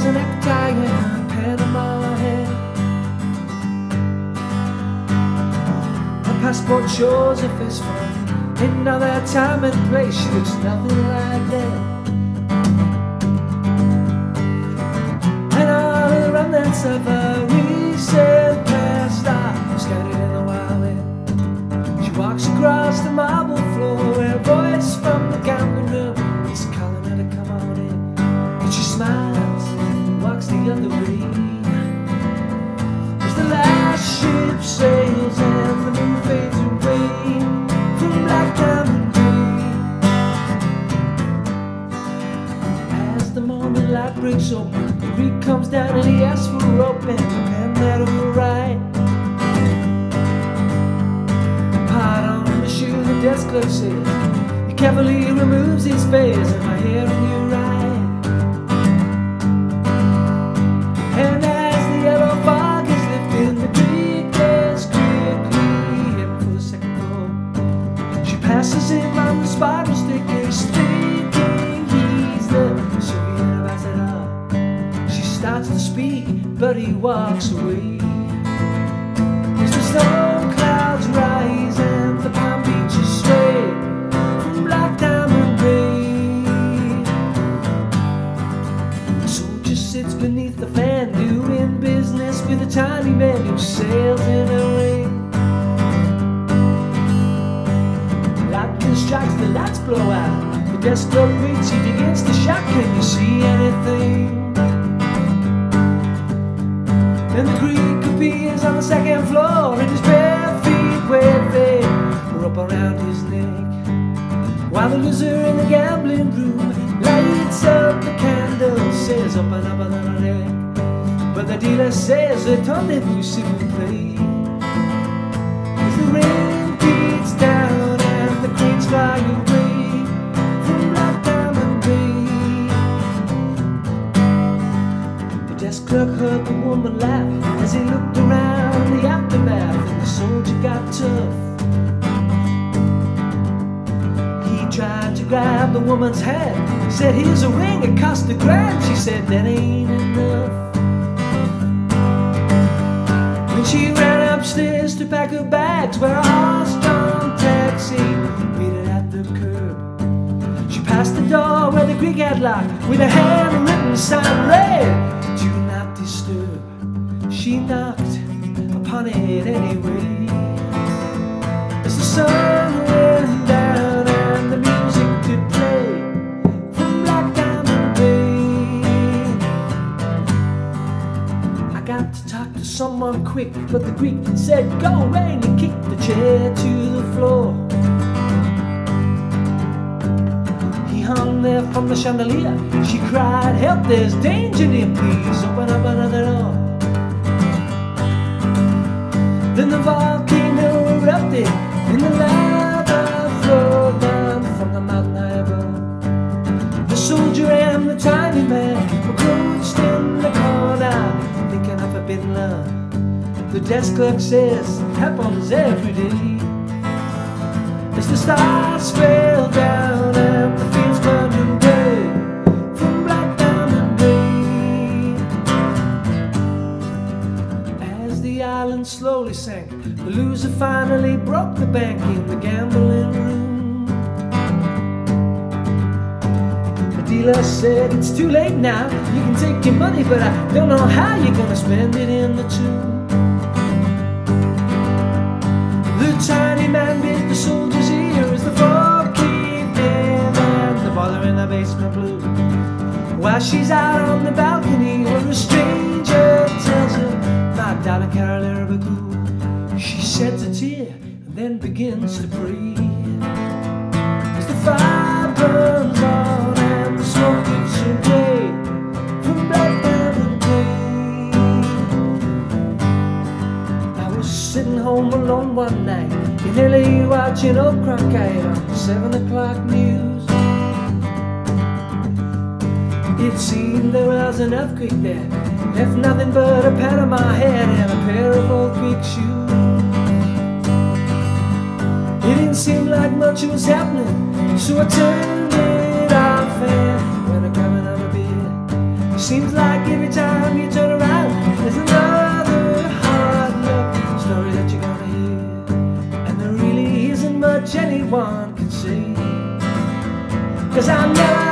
wears a necktie and a Panama hat. Her passport shows a fist from another time and place. She looks nothing like that. And all around that safari passes him on the spiral staircase, thinking he's the Soviet ambassador. She starts to speak, but he walks away. As the storm clouds rise and the palm beaches sway from Black Diamond Bay. A soldier sits beneath the fan doing business with a tiny man who sails in a strikes, the lights blow out. The desk clerk reads, he begins to shout, Can you see anything? And the Greek appears on the second floor, and his bare feet waving up around his neck. While the loser in the gambling room lights up the candle, says up and up and on the deck. But the dealer says, Attendez-vous s'il vous plaît. Clerk heard the woman laugh as he looked around the aftermath, and the soldier got tough. He tried to grab the woman's hand, said, Here's a ring, it cost a grand. She said, That ain't enough. When she ran upstairs to pack her bags, where a horse-drawn taxi waited at the curb. She passed the door where the Greek had locked, with a handwritten sign read, "Do not disturb." She knocked upon it anyway. As the sun went down and the music did play from Black Diamond Bay. I got to talk to someone quick, but the Greek said, Go away, and kicked the chair to the floor. Hung there from the chandelier. She cried, Help, there's danger near, please open up another door. Then the volcano erupted in the lava flowed down from the mountain high above. The soldier and the tiny man were crouched in the corner, thinking of forbidden love. The desk clerk says, happens every day. As the stars fell island slowly sank, the loser finally broke the bank in the gambling room. The dealer said, It's too late now. You can take your money, but I don't know how you're gonna spend it in the tomb. The tiny man bit the soldier's ear as the fog caved in and the boiler in the basement blew. While she's out on the balcony, where a stranger tells her, My darling She sheds a tear and then begins to pray. As the fire burns on and the smoke drifts away from Black Diamond Bay. I was sitting home alone one night in LA watching old Cronkite on the 7 o'clock news. it seemed there was an earthquake there. Left nothing but a pat on my head and a pair of old Greek shoes. It didn't seem like much was happening, so I turned it off. And when I got another beer, it seems like every time you turn around, there's another hard luck story that you're gonna hear. And there really isn't much anyone can see Cause I never